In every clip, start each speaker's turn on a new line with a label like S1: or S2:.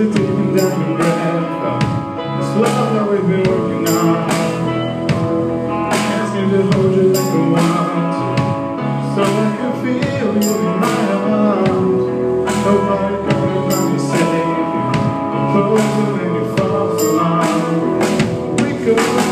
S1: it taking down your breath? This love that we've been working on. Asking to hold you like I want So I can feel you in my arms. Nobody gonna let me save you Closer than you fall so long. We could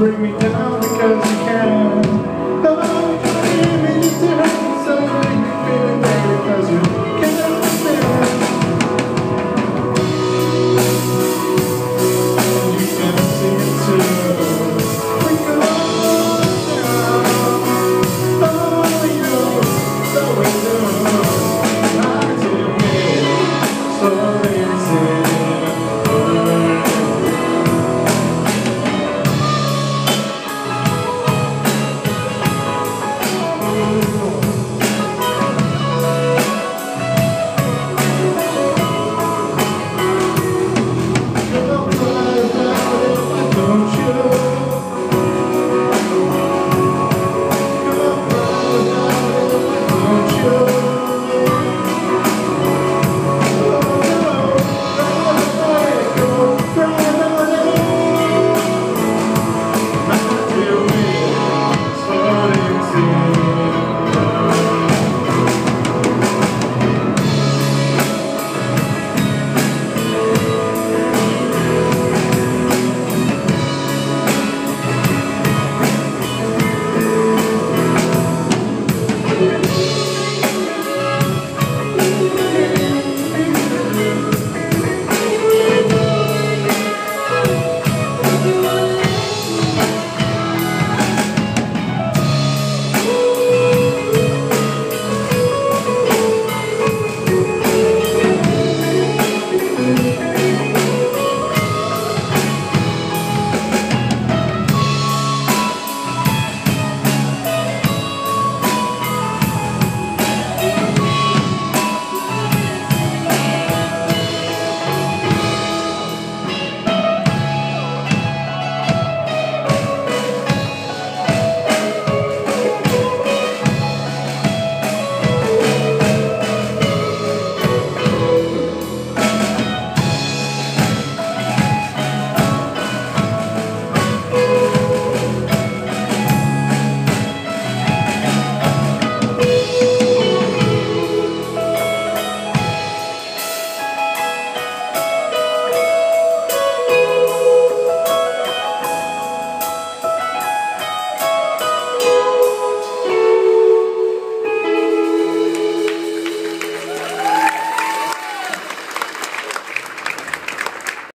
S1: bring me down because see.